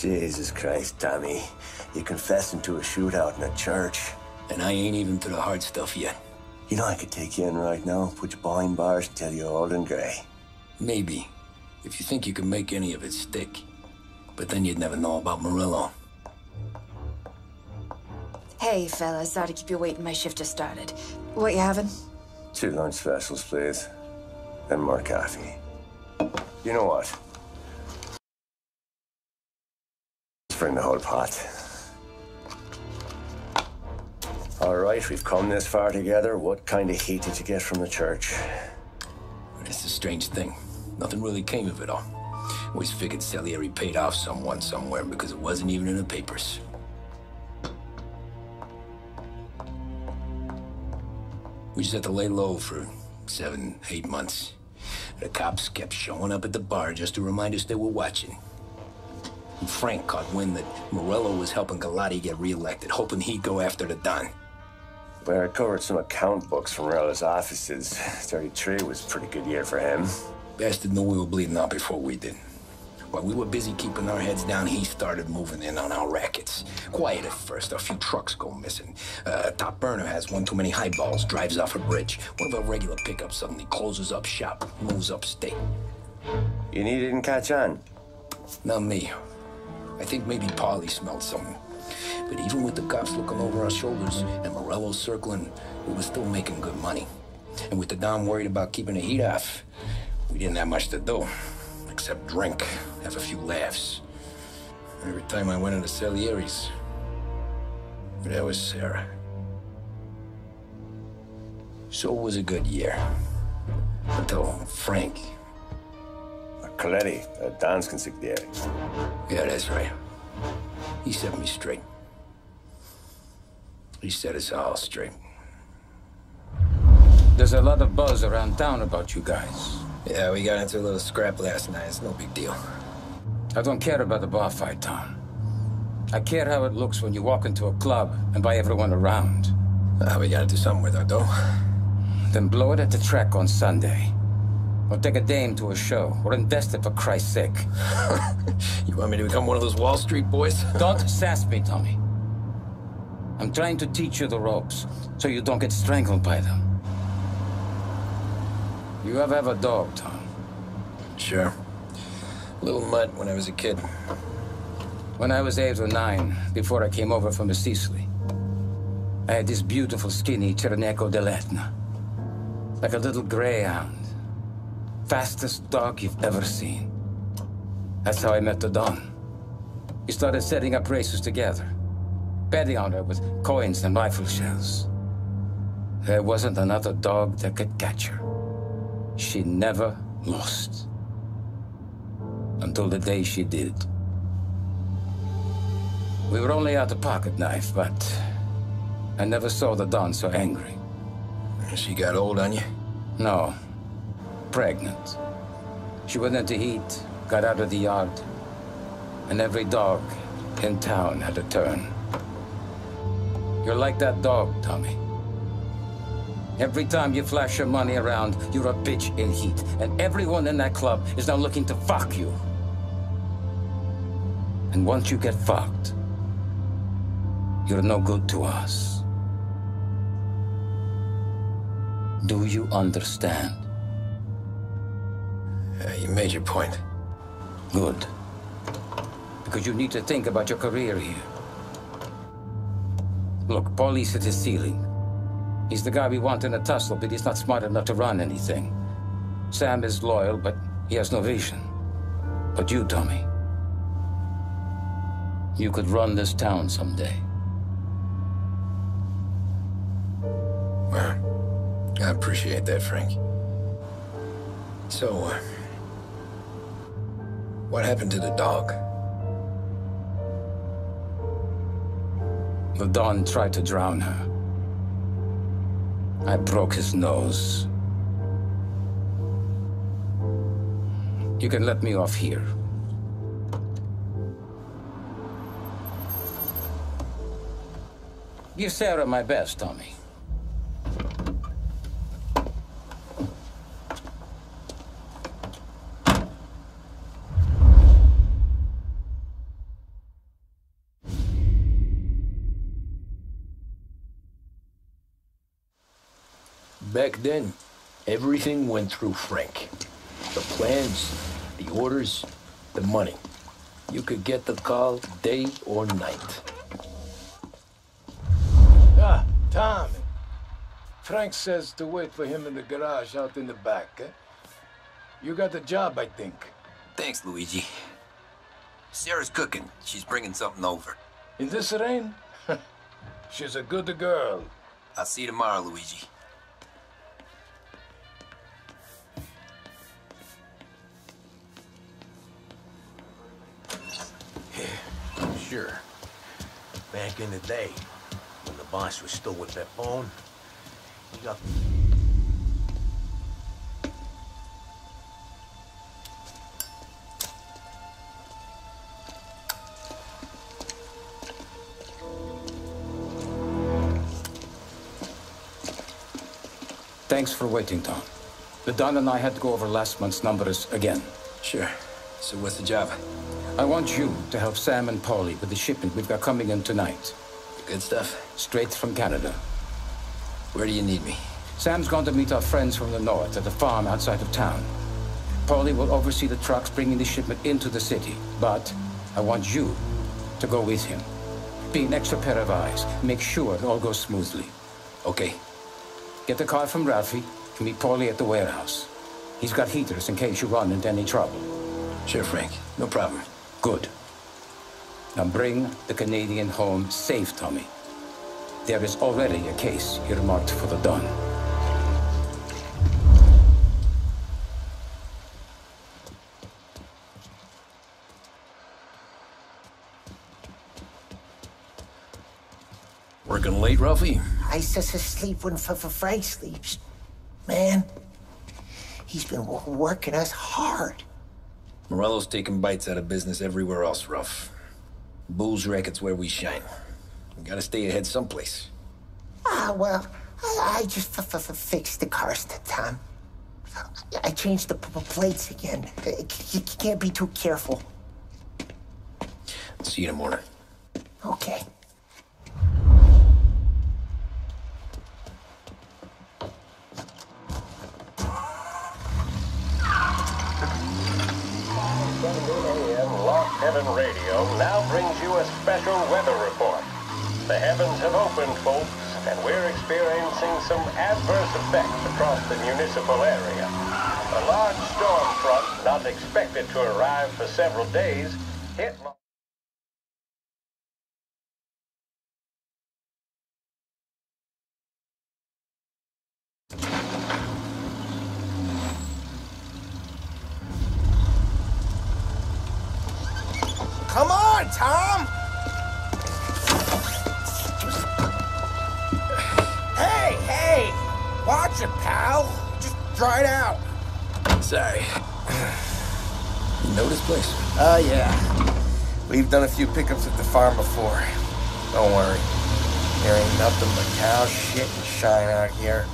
Jesus Christ, Tommy. You're confessing to a shootout in a church. And I ain't even to the hard stuff yet. You know I could take you in right now, put you behind bars until you're old and grey. Maybe. If you think you can make any of it stick. But then you'd never know about Morello. Hey, fellas. Sorry to keep you waiting. My shift just started. What you having? Two lunch specials, please. And more coffee. You know what? Let's bring the whole pot. All right, we've come this far together. What kind of heat did you get from the church? It's a strange thing. Nothing really came of it all. Always figured Salieri paid off someone somewhere because it wasn't even in the papers. We just had to lay low for seven, eight months. The cops kept showing up at the bar just to remind us they were watching. And Frank caught wind that Morello was helping Galati get reelected, hoping he'd go after the Don. Well, I covered some account books from Morello's offices. 33 was a pretty good year for him. Bastard knew we were bleeding out before we did. While we were busy keeping our heads down, he started moving in on our rackets. Quiet at first, a few trucks go missing. Uh, top burner has one too many highballs, drives off a bridge. One of our regular pickups suddenly closes up shop, moves upstate. You need didn't catch on? Not me. I think maybe Paulie smelled something. But even with the cops looking over our shoulders and Morello circling, we were still making good money. And with the Don worried about keeping the heat off, we didn't have much to do except drink, have a few laughs. Every time I went into Salieri's, there was Sarah. So it was a good year. Until Frank. Colletti, uh, Don's consigliere. Yeah, that's right. He set me straight. He set us all straight. There's a lot of buzz around town about you guys. Yeah, we got into a little scrap last night. It's no big deal. I don't care about the bar fight, Tom. I care how it looks when you walk into a club and by everyone around. Uh, we gotta do something with our dough. Then blow it at the track on Sunday. Or take a dame to a show. Or invest it for Christ's sake. you want me to become one of those Wall Street boys? don't sass me, Tommy. I'm trying to teach you the ropes, so you don't get strangled by them. You ever have a dog, Tom? Sure. A Little mutt when I was a kid. When I was eight or nine, before I came over from Sicily, I had this beautiful, skinny Cirneco dell'Etna. Like a little greyhound. Fastest dog you've ever seen. That's how I met the Don. We started setting up races together. Betting on her with coins and rifle shells. There wasn't another dog that could catch her. She never lost. Until the day she did. We were only out a pocket knife, but I never saw the Don so angry. She got old on you? No. Pregnant. She went into heat, got out of the yard, and every dog in town had a turn. You're like that dog, Tommy. Every time you flash your money around, you're a bitch in heat. And everyone in that club is now looking to fuck you. And once you get fucked, you're no good to us. Do you understand? Uh, you made your point. Good. Because you need to think about your career here. Look, Paulie's at his ceiling. He's the guy we want in a tussle, but he's not smart enough to run anything. Sam is loyal, but he has no vision. But you, Tommy, you could run this town someday. Well, I appreciate that, Frank. So, uh, what happened to the dog? The Don tried to drown her. I broke his nose. You can let me off here. Give Sarah my best, Tommy. Then, everything went through Frank. The plans, the orders, the money. You could get the call day or night. Ah, Tom. Frank says to wait for him in the garage out in the back, eh? You got the job, I think. Thanks, Luigi. Sarah's cooking. She's bringing something over. In this rain? She's a good girl. I'll see you tomorrow, Luigi. Sure. Back in the day, when the boss was still with that phone, he got... Thanks for waiting, Tom. The Don and I had to go over last month's numbers again. Sure. So what's the job? I want you to help Sam and Paulie with the shipment we've got coming in tonight. Good stuff. Straight from Canada. Where do you need me? Sam's gone to meet our friends from the north at the farm outside of town. Paulie will oversee the trucks bringing the shipment into the city, but I want you to go with him. Be an extra pair of eyes. Make sure it all goes smoothly. Okay. Get the car from Ralphie and meet Paulie at the warehouse. He's got heaters in case you run into any trouble. Sure, Frank. No problem. Good. Now bring the Canadian home safe, Tommy. There is already a case earmarked for the Don. Working late, Ralphie? I says to sleep when F- F- Frank sleeps. Man, he's been working us hard. Morello's taking bites out of business everywhere else, Ruff. Bull's racket's where we shine. We gotta stay ahead someplace. Ah, well, I, I just fixed the cars to Tom. I changed the plates again. You can't be too careful. See you in the morning. Okay. AM Lost Heaven Radio now brings you a special weather report. The heavens have opened, folks, and we're experiencing some adverse effects across the municipal area. A large storm front, not expected to arrive for several days, hit... Come on, Tom! Hey, hey! Watch it, pal. Just dry it out. Sorry. You know this place? Oh, yeah. We've done a few pickups at the farm before. Don't worry. There ain't nothing but cow shit and shine out here.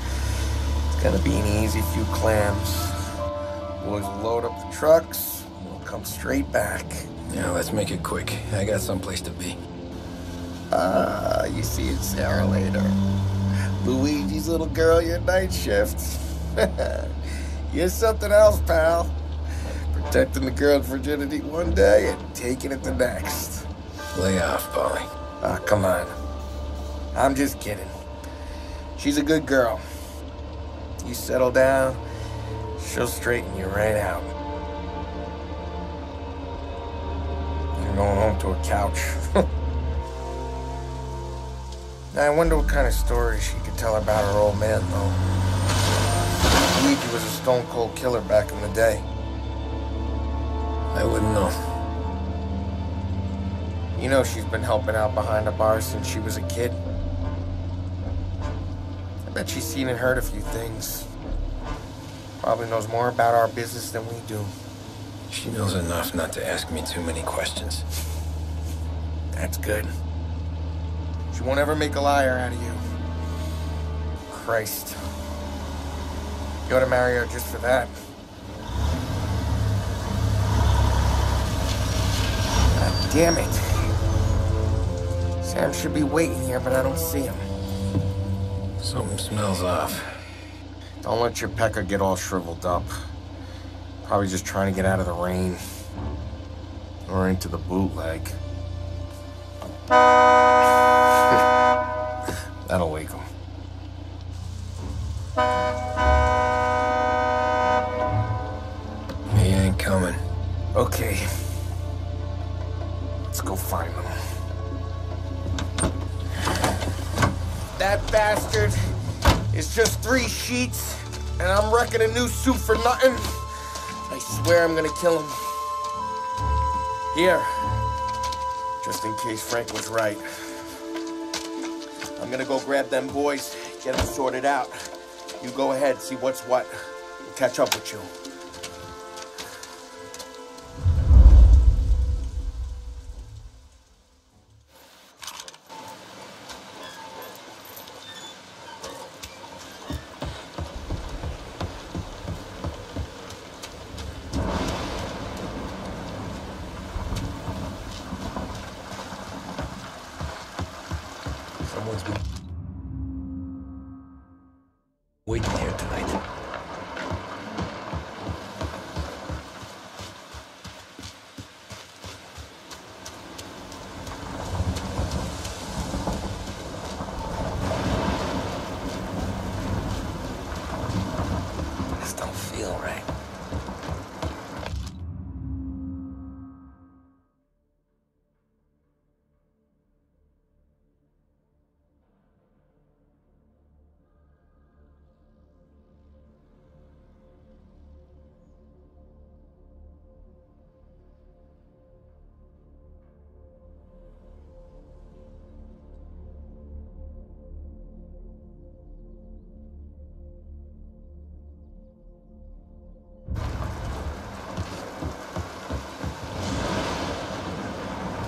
It's gonna be an easy few clams. Boys will load up the trucks, and we'll come straight back. Yeah, let's make it quick. I got someplace to be. Ah, you see it, Sarah, later. Luigi's little girl, your night shift. You're something else, pal. Protecting the girl's virginity one day and taking it the next. Lay off, Paulie. Ah, come on. I'm just kidding. She's a good girl. You settle down, she'll straighten you right out. You're going home to a couch. now, I wonder what kind of stories she could tell about her old man, though. Luigi was a stone cold killer back in the day. I wouldn't know. You know she's been helping out behind the bar since she was a kid. I bet she's seen and heard a few things. Probably knows more about our business than we do. She knows enough not to ask me too many questions. That's good. She won't ever make a liar out of you. Christ. You ought to marry her just for that. God damn it. Sam should be waiting here, but I don't see him. Something smells off. Don't let your pecker get all shriveled up. Probably just trying to get out of the rain. Or into the bootleg. That'll wake him. He ain't coming. Okay. Let's go find him. That bastard is just three sheets, and I'm wrecking a new suit for nothing. Swear I'm gonna kill him. Here. Just in case Frank was right. I'm gonna go grab them boys, get them sorted out. You go ahead, see what's what. We'll catch up with you.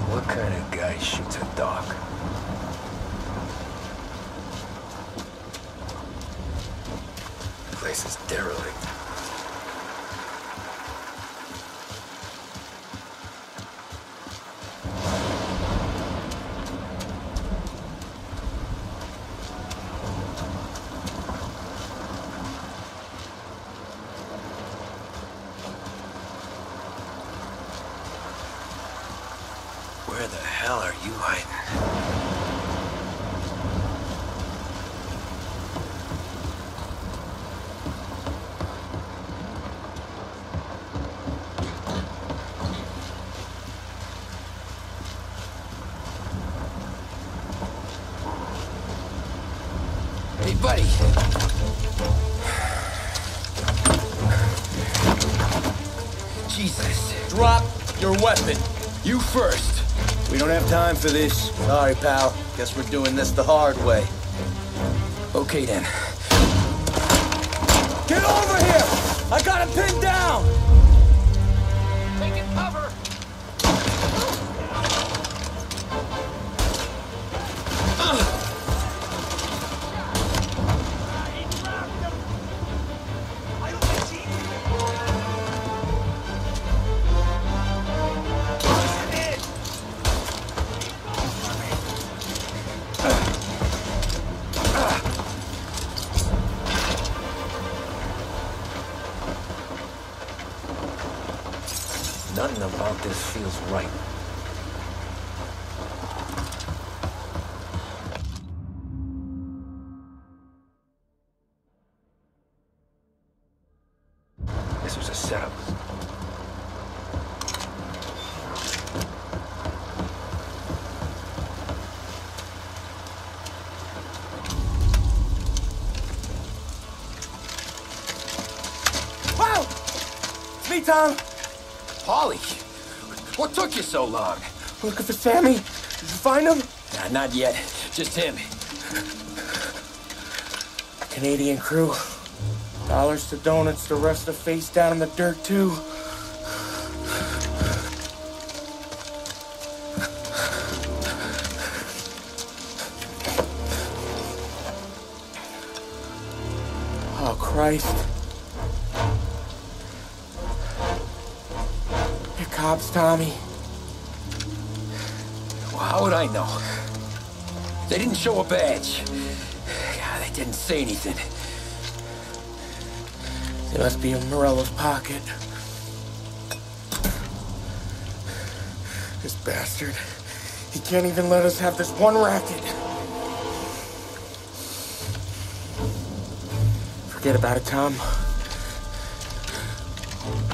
What kind of guy shoots a dog? The place is derelict. First. We don't have time for this. Sorry, pal. Guess we're doing this the hard way. Okay, then. Get over here! I got him pinned down! Me, Tom. Paulie, what took you so long? Looking for Sammy. Did you find him? Nah, not yet. Just him. Canadian crew. Dollars to donuts, the rest of face down in the dirt, too. Oh, Christ. Tommy. Well, how would I know? They didn't show a badge. Yeah, they didn't say anything. They must be in Morello's pocket. This bastard. He can't even let us have this one racket. Forget about it, Tom.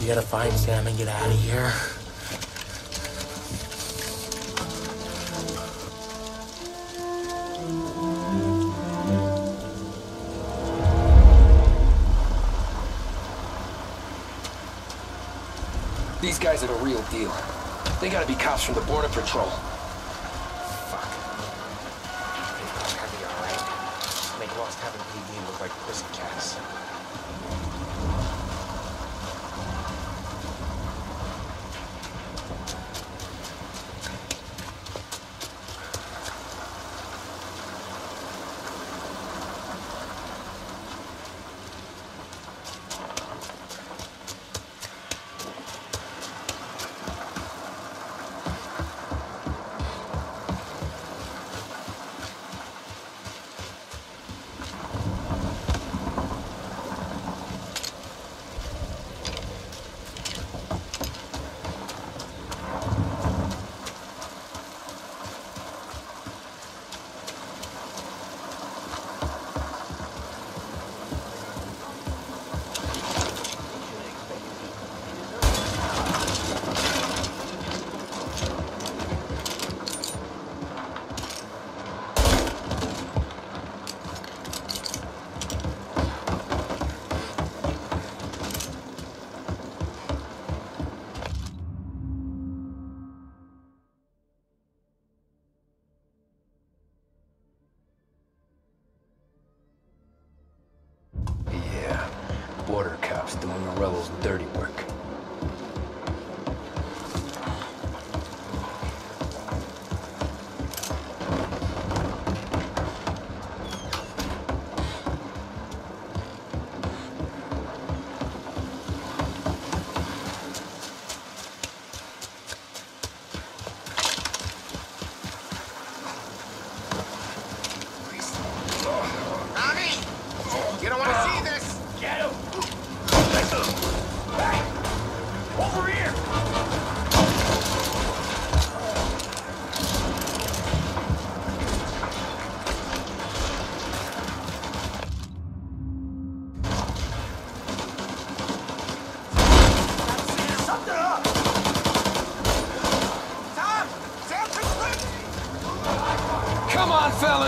We gotta find Sam and get out of here. Guys are real deal. They gotta be cops from the Border Patrol.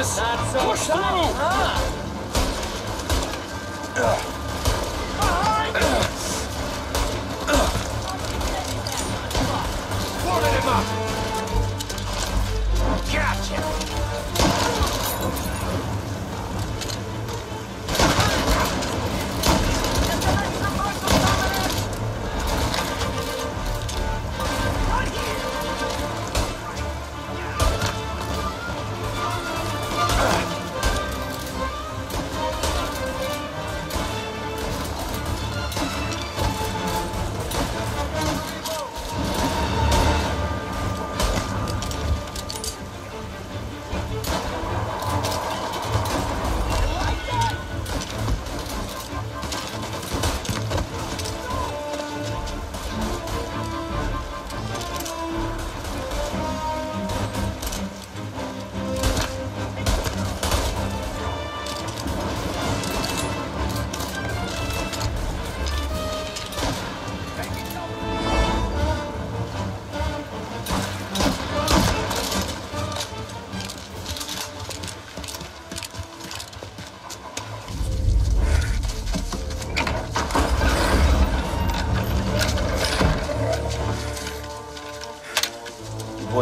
Fellas! Push through!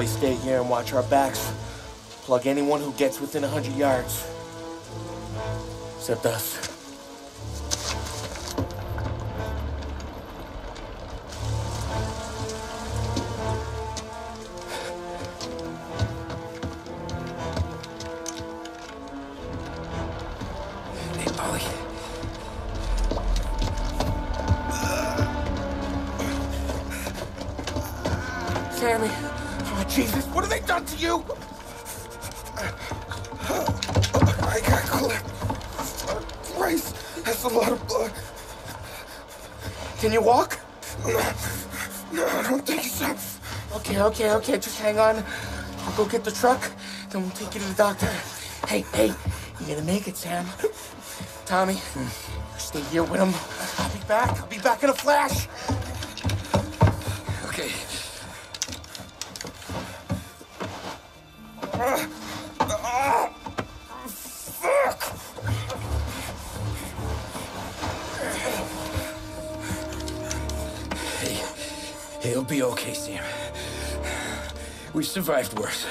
Boys stay here and watch our backs. Plug anyone who gets within a hundred yards. Except us. okay, okay, just hang on. I'll go get the truck, then we'll take you to the doctor. Hey, hey, you're gonna make it, Sam. Tommy, stay here with him. I'll be back. I'll be back in a flash. Okay. Fuck! Hey, he'll be okay, Sam. We survived worse.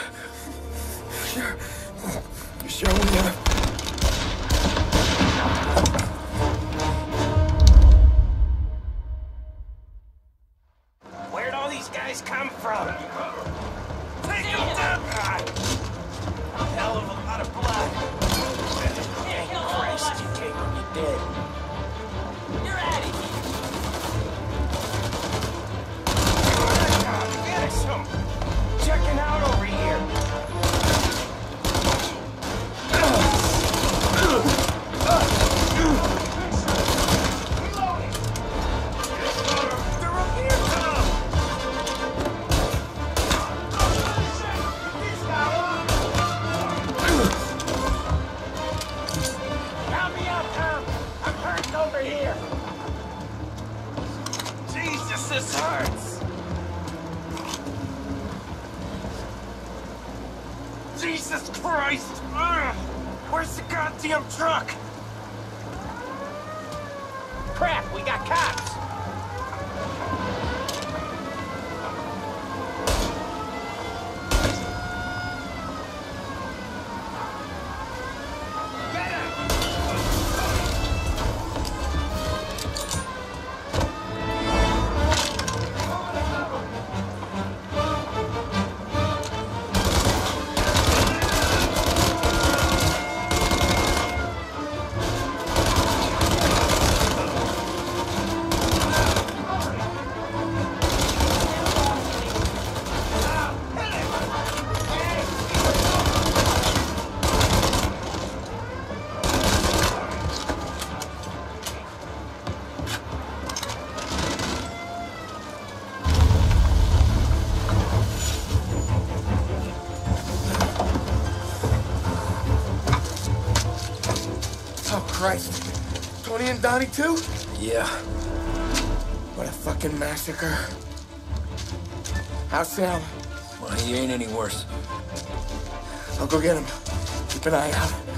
Christ. Tony and Donnie too? Yeah. What a fucking massacre. How's Sam? Well, he ain't any worse. I'll go get him. Keep an eye out.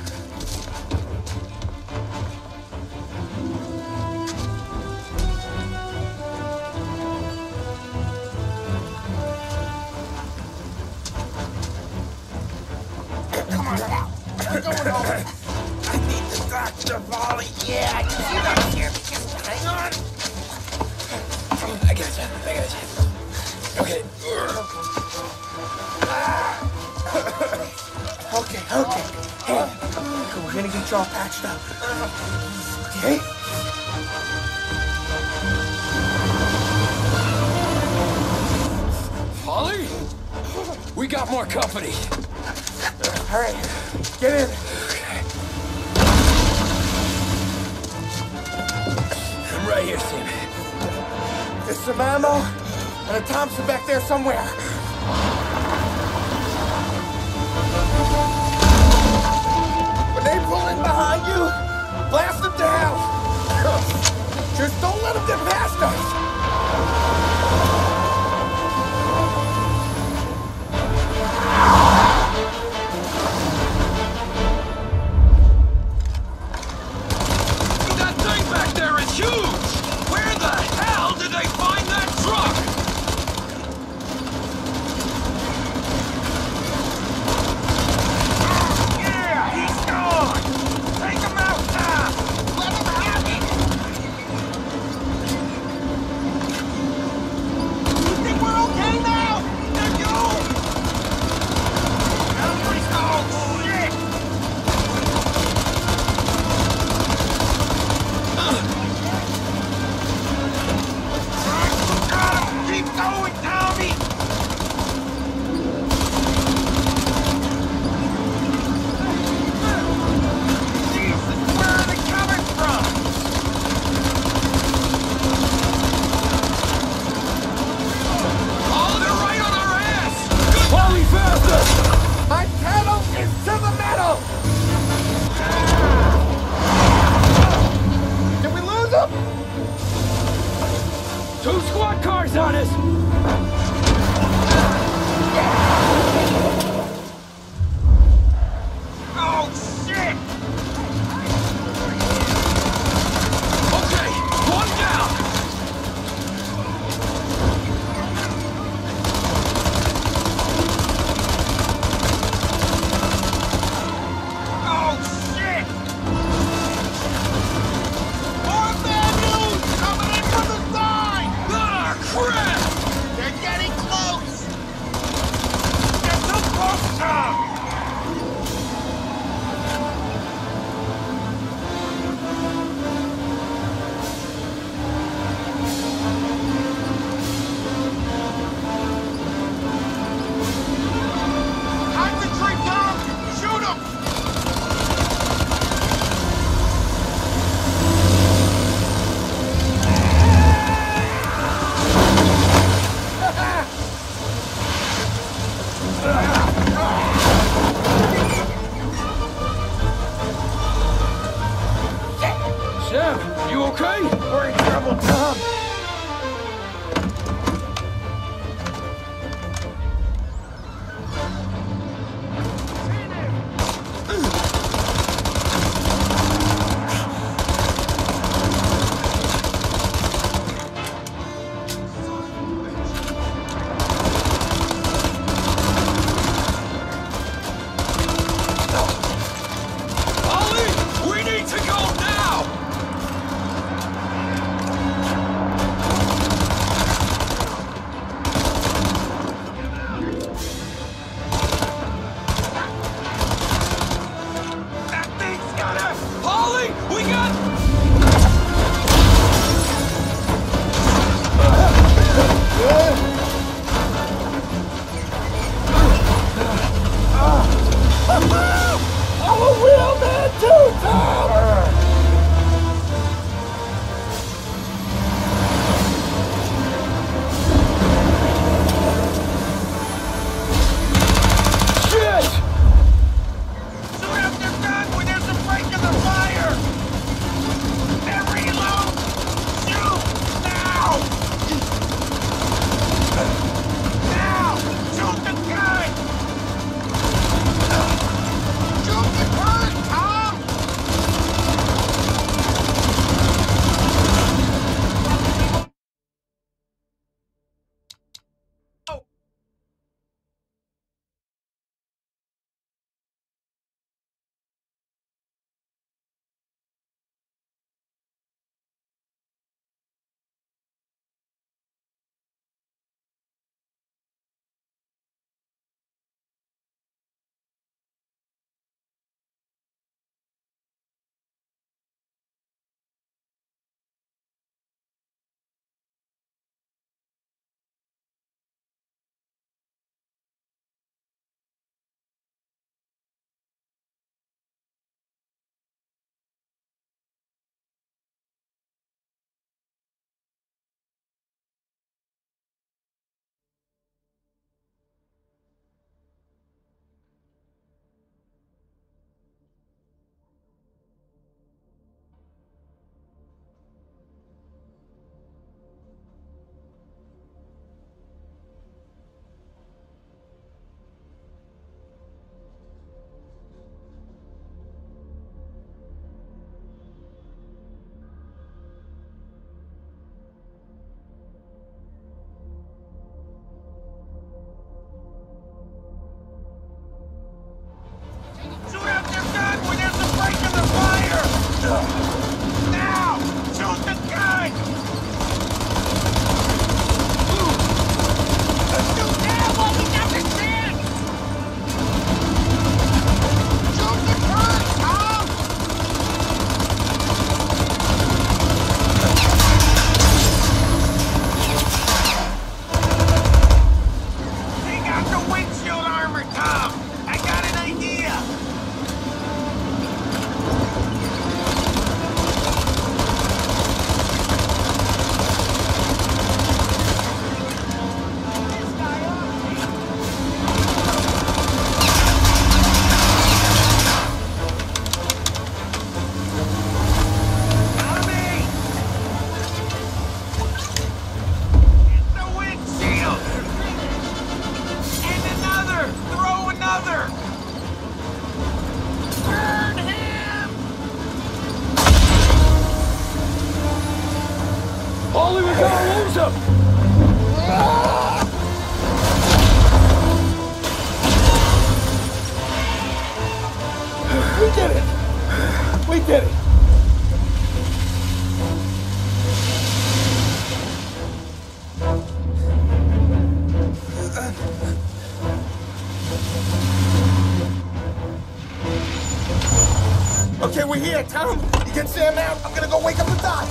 Okay, we're here, Tom. You get Sam out. I'm gonna go wake up the doc.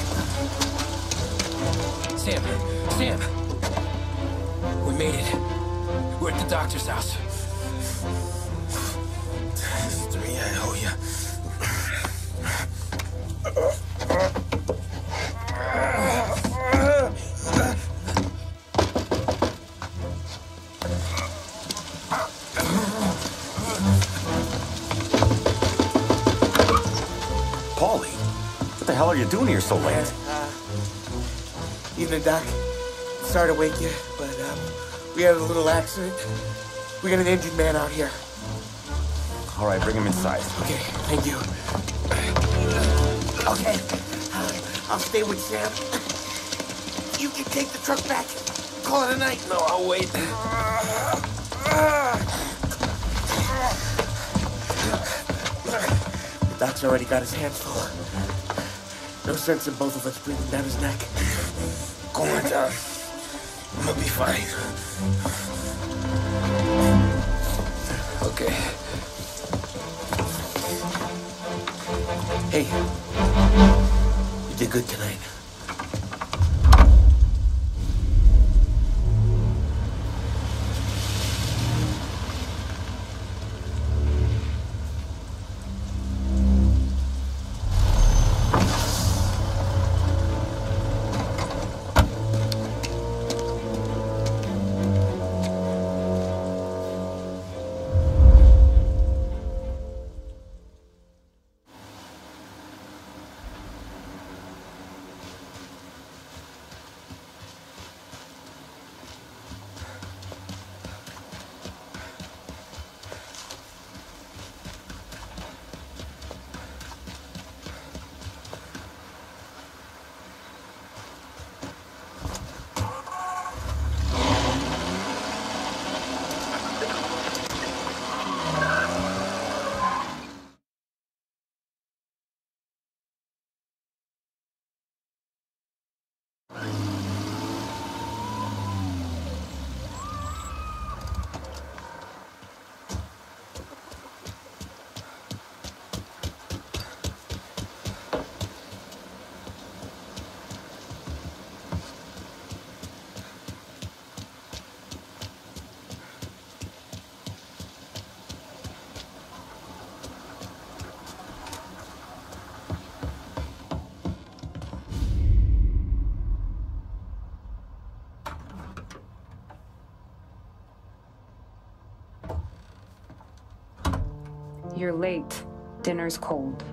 Sam, Sam. We made it. We're at the doctor's house. Here so late? Uh, evening, Doc. Sorry to wake you, but um, we had a little accident. We got an injured man out here. All right, bring him inside. Okay, thank you. Okay, uh, I'll stay with Sam. You can take the truck back. Call it a night. No, I'll wait. The doc's already got his hands full. No sense in both of us breathing down his neck. Go on, Tom. I'm gonna be fine. Okay. Hey, you did good tonight. You're late. Dinner's cold.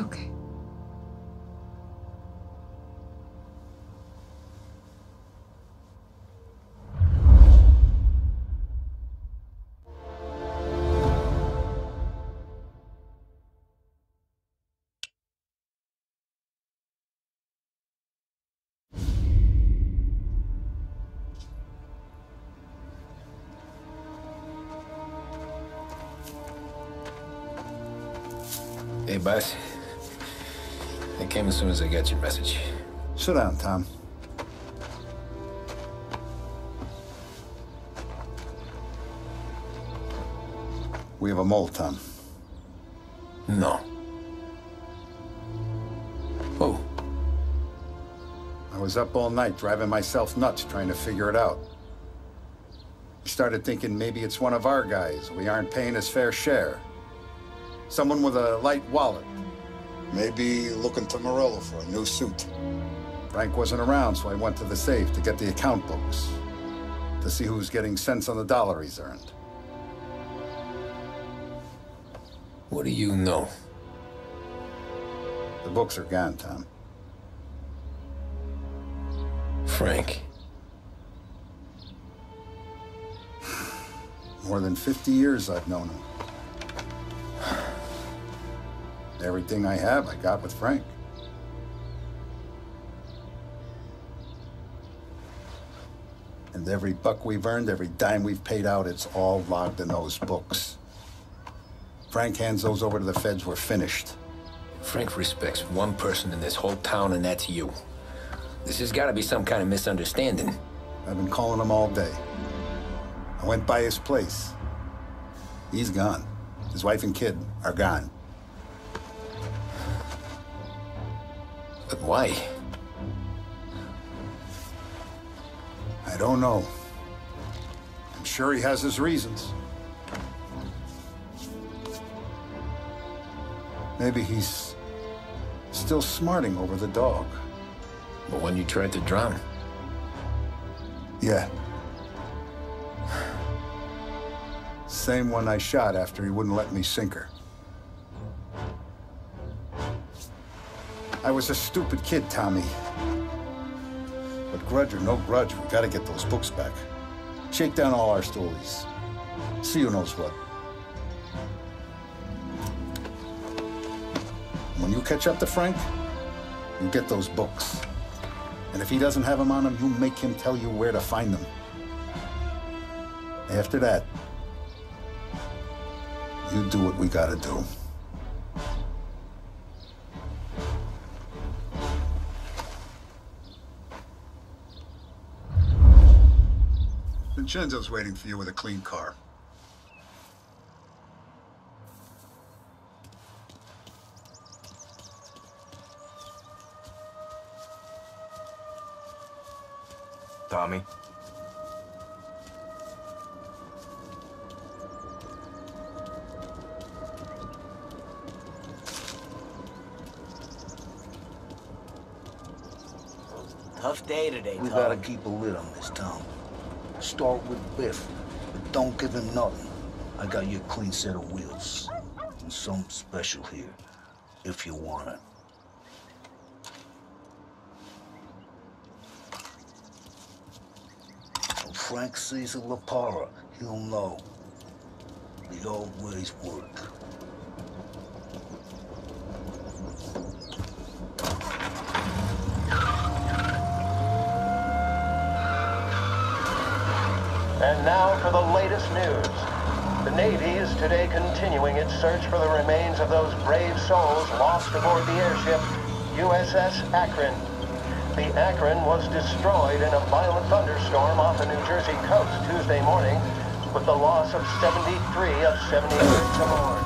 Okay. Hey. I came as soon as I got your message. Sit down, Tom. We have a mole, Tom. No. Oh, I was up all night driving myself nuts trying to figure it out. I started thinking maybe it's one of our guys. We aren't paying his fair share. Someone with a light wallet. Maybe looking to Morello for a new suit. Frank wasn't around, so I went to the safe to get the account books. To see who's getting cents on the dollar he's earned. what do you know? The books are gone, Tom. Frank. More than 50 years I've known him. Everything I have, I got with Frank. And every buck we've earned, every dime we've paid out, it's all logged in those books. Frank hands those over to the feds, we're finished. Frank respects one person in this whole town, and that's you. This has got to be some kind of misunderstanding. I've been calling him all day. I went by his place. He's gone. His wife and kid are gone. But why? I don't know. I'm sure he has his reasons. Maybe he's still smarting over the dog. The one you tried to drown? Yeah. Same one I shot after he wouldn't let me sink her. I was a stupid kid, Tommy. But grudge or no grudge, we gotta get those books back. Shake down all our stories. See who knows what. When you catch up to Frank, you get those books. And if he doesn't have them on him, you make him tell you where to find them. After that, you do what we gotta do. Vincenzo's waiting for you with a clean car. Tommy? Tough day today, We gotta keep a lid on this town. Start with Biff, but don't give him nothing. I got you a clean set of wheels. And something special here, if you want it. When Frank sees a lupara, he'll know. The old ways work. And now for the latest news. The Navy is today continuing its search for the remains of those brave souls lost aboard the airship USS Akron. The Akron was destroyed in a violent thunderstorm off the New Jersey coast Tuesday morning with the loss of 73 of 76 aboard.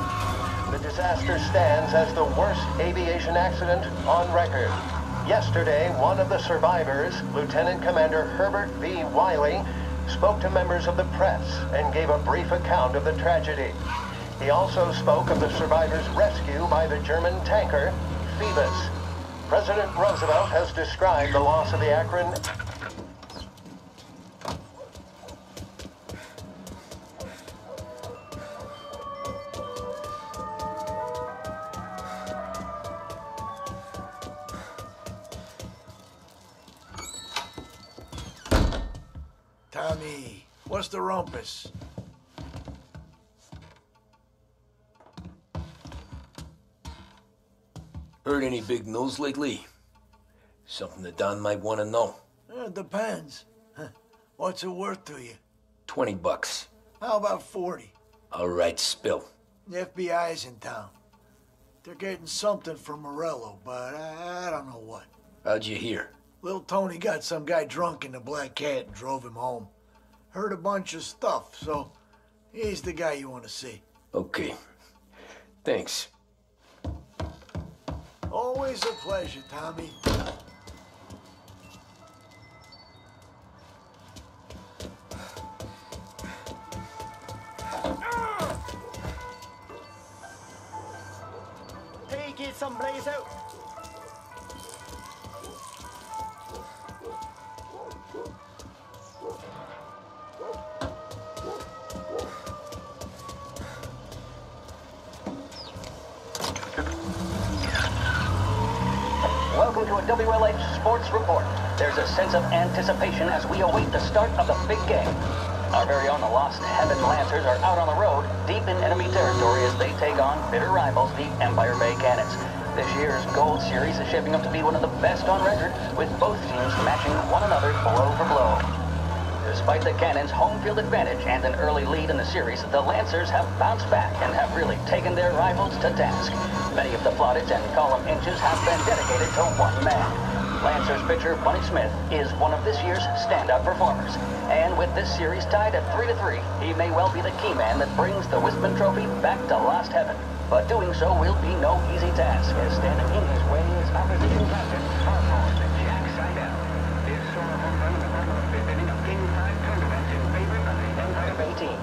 The disaster stands as the worst aviation accident on record. Yesterday, one of the survivors, Lieutenant Commander Herbert V. Wiley, spoke to members of the press and gave a brief account of the tragedy. He also spoke of the survivors' rescue by the German tanker, Phoebus. President Roosevelt has described the loss of the Akron rumpus? Heard any big news lately? Something that Don might want to know. Eh, depends. What's it worth to you? 20 bucks. How about 40? All right, spill. The FBI's in town. They're getting something from Morello, but I, I don't know what. How'd you hear? Little Tony got some guy drunk in the Black Cat and drove him home. Heard a bunch of stuff, so he's the guy you want to see. Okay. Thanks. Always a pleasure, Tommy. Hey, get some blaze out. To a WLH Sports Report. There's a sense of anticipation as we await the start of the big game. Our very own the Lost Heaven Lancers are out on the road, deep in enemy territory as they take on bitter rivals, the Empire Bay Cannons. This year's Gold Series is shaping up to be one of the best on record, with both teams matching one another blow for blow. Despite the Cannons' home field advantage and an early lead in the series, the Lancers have bounced back and have really taken their rivals to task. Many of the plaudits and column inches have been dedicated to one man. Lancers pitcher Bunny Smith is one of this year's standout performers. And with this series tied at 3 to 3, he may well be the key man that brings the Wispman Trophy back to Lost Heaven. But doing so will be no easy task, as standing in his way is opposition captain Harmon Jack Seidel. This sort of run in the rubber of visiting a King 5 tournament in favor of the Empire Bay team.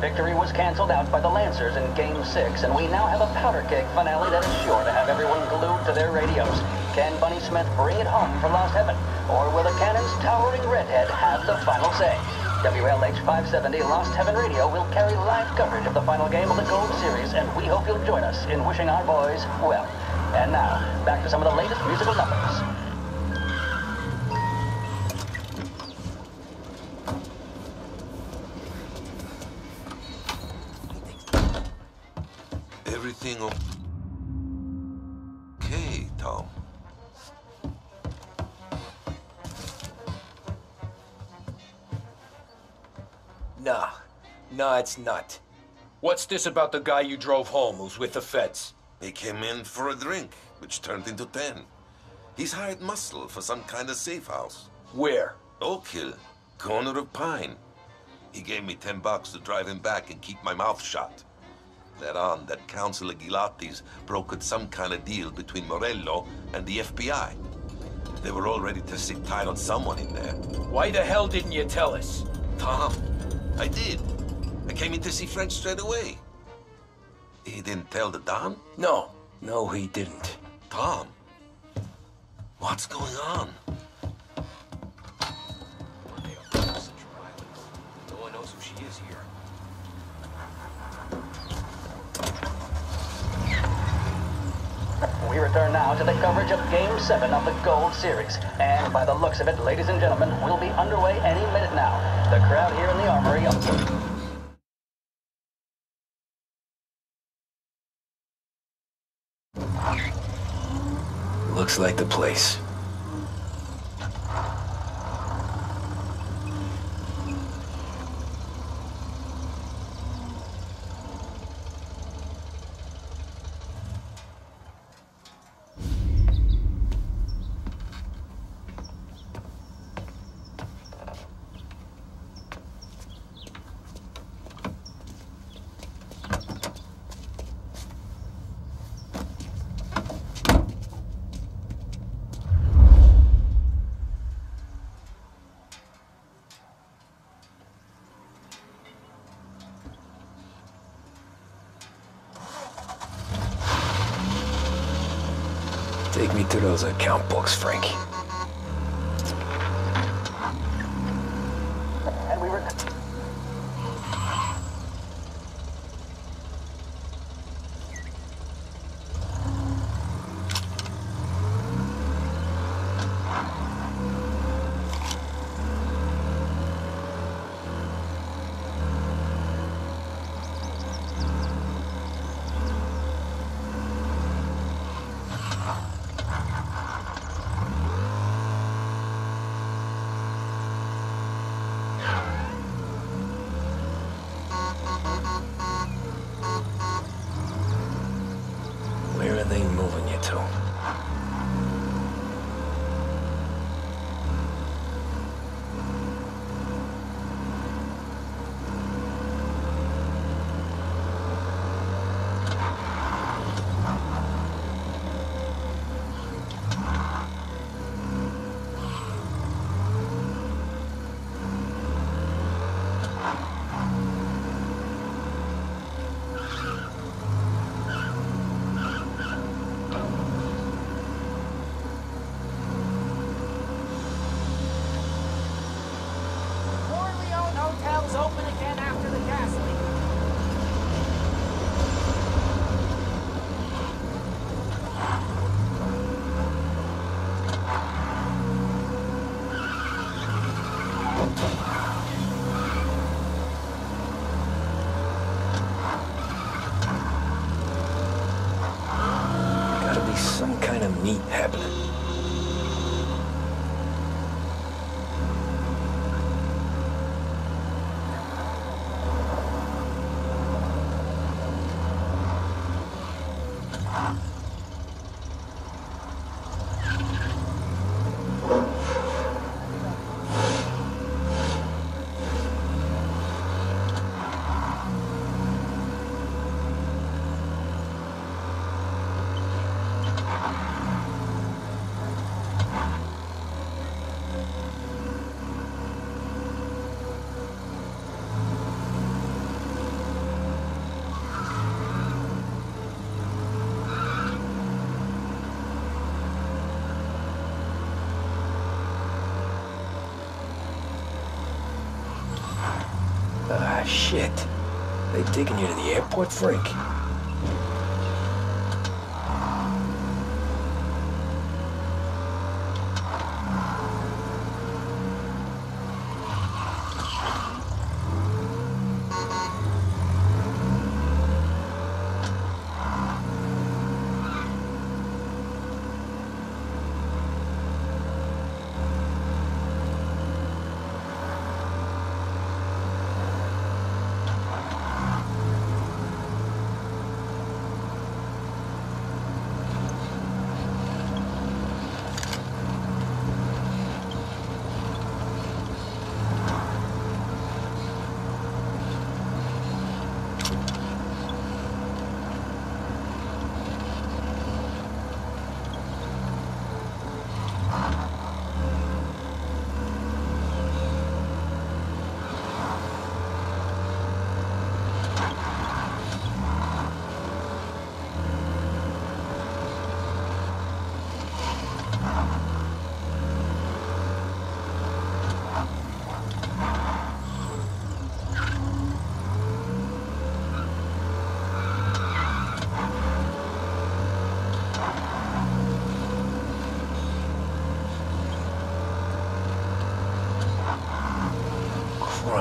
Victory was canceled out by the Lancers in Game 6, and we now have a powder keg finale that is sure to have everyone glued to their radios. Can Bunny Smith bring it home for Lost Heaven? Or will the Cannon's towering redhead have the final say? WLH 570 Lost Heaven Radio will carry live coverage of the final game of the Gold Series, and we hope you'll join us in wishing our boys well. And now, back to some of the latest musical numbers. Nah, it's not. What's this about the guy you drove home who's with the feds? He came in for a drink, which turned into ten. He's hired muscle for some kind of safe house. Where? Oak Hill, corner of Pine. He gave me ten bucks to drive him back and keep my mouth shut. That on, that Councilor Gilatti's brokered some kind of deal between Morello and the FBI. They were all ready to sit tight on someone in there. Why the hell didn't you tell us? Tom, I did. I came in to see French straight away. He didn't tell the Don? No. No, he didn't. Tom, what's going on? No one knows who she is here. We return now to the coverage of Game 7 of the Gold Series. And by the looks of it, ladies and gentlemen, we'll be underway any minute now. The crowd here in the Armory place. Take me to those account books, Frankie. Shit. They taking you to the airport, Frank?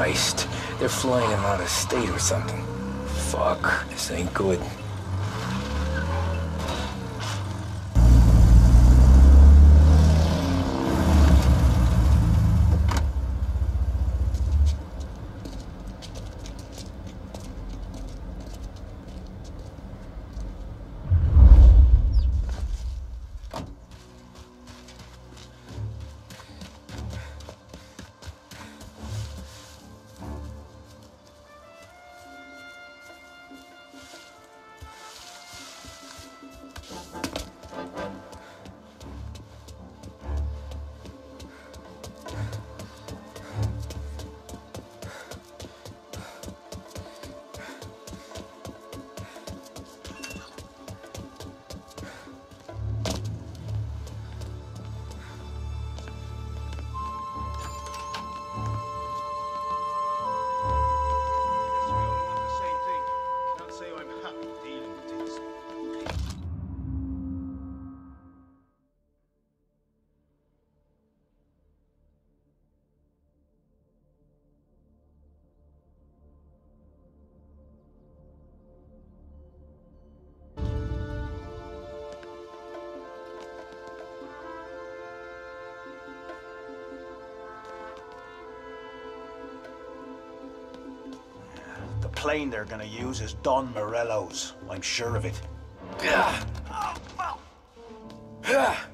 Christ. They're flying him out of state or something. Fuck, this ain't good. Plane they're gonna use is Don Morello's. I'm sure of it. They ah, ah.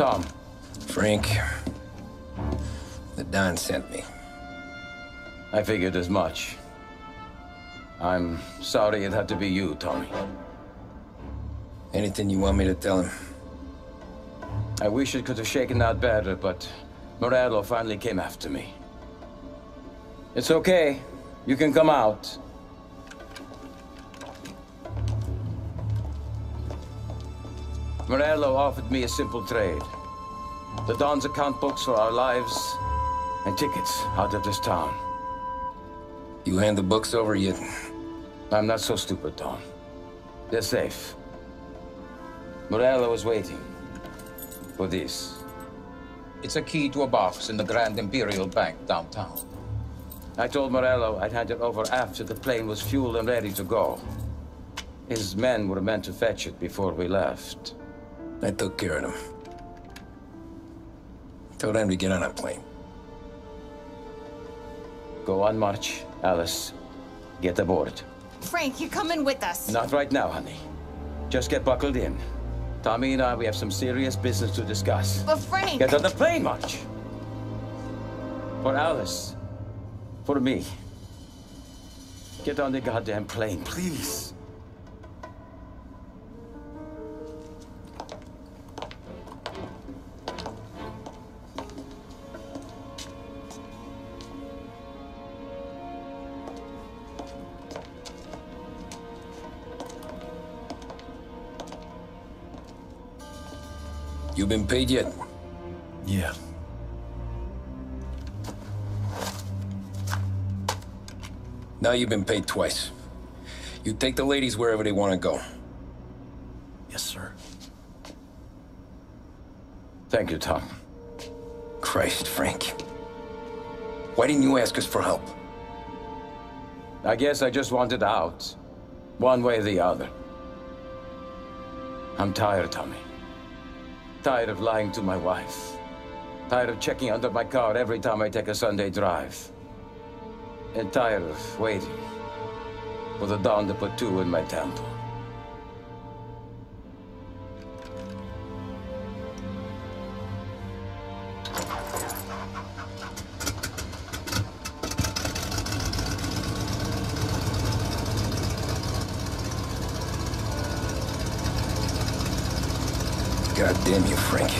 Tom. Frank. The Don sent me. I figured as much. I'm sorry it had to be you, Tommy. Anything you want me to tell him? I wish it could have shaken out better, but Morello finally came after me. It's okay. You can come out. Me a simple trade. The Don's account books for our lives and tickets out of this town. You hand the books over yet? I'm not so stupid, Don. They're safe. Morello is waiting for this. It's a key to a box in the Grand Imperial Bank downtown. I told Morello I'd hand it over after the plane was fueled and ready to go. His men were meant to fetch it before we left. I took care of them. Told them to get on a plane. Go on, March. Alice, get aboard. Frank, you're coming with us. Not right now, honey. Just get buckled in. Tommy and I, we have some serious business to discuss. But Frank... Get on the plane, March. For Alice. For me. Get on the goddamn plane, please. Been paid yet? Yeah. Now you've been paid twice. You take the ladies wherever they want to go. Yes, sir. Thank you, Tom. Christ, Frank. Why didn't you ask us for help? I guess I just wanted out. One way or the other. I'm tired, Tommy. Tired of lying to my wife. Tired of checking under my car every time I take a Sunday drive. And tired of waiting for the Don to put two in my temple. God damn you, Frank.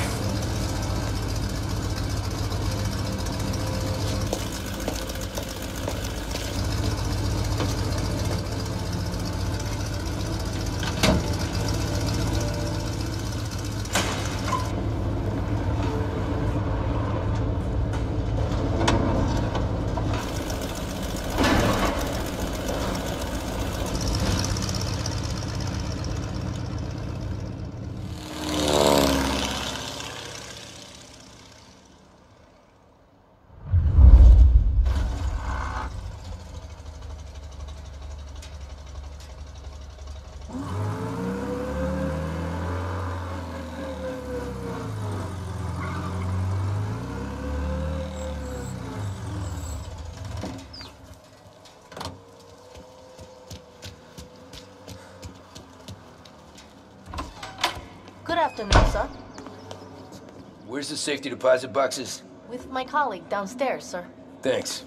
Good afternoon, sir. Where's the safety deposit boxes? With my colleague downstairs, sir. Thanks.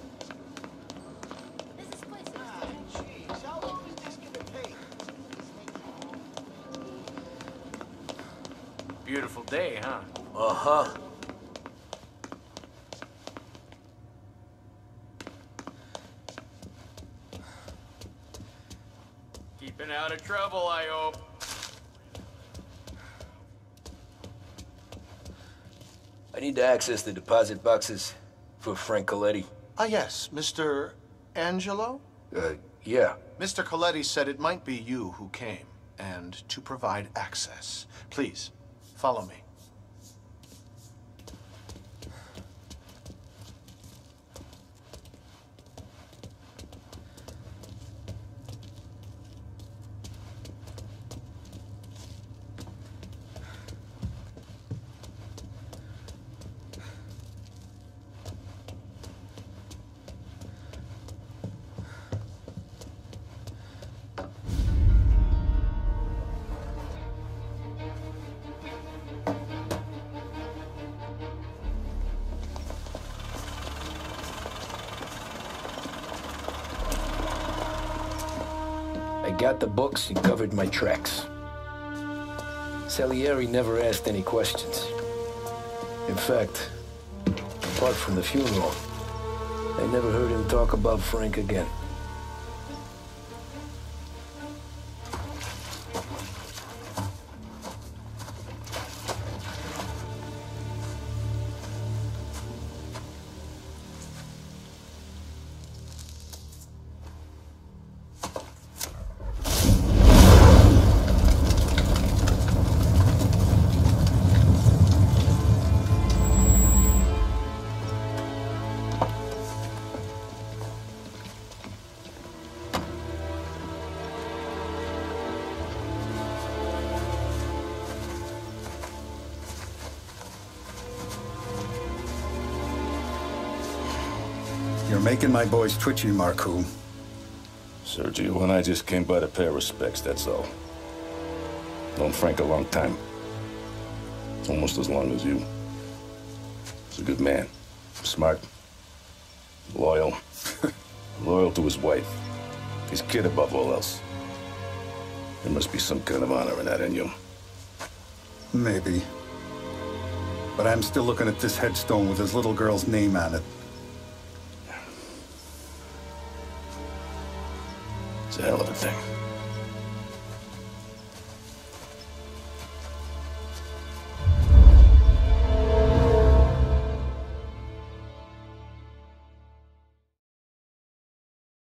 Access the deposit boxes for Frank Colletti. Ah, yes, Mr. Angelo? Uh, yeah. Mr. Colletti said it might be you who came, and to provide access. Please, follow me. Got the books and covered my tracks. Salieri never asked any questions. In fact, apart from the funeral, I never heard him talk about Frank again. Making my boys twitchy, Marku. Sergio and I just came by to pay respects, that's all. Known Frank a long time. Almost as long as you. He's a good man. Smart. Loyal. Loyal to his wife. His kid above all else. There must be some kind of honor in that in you. Maybe. But I'm still looking at this headstone with his little girl's name on it.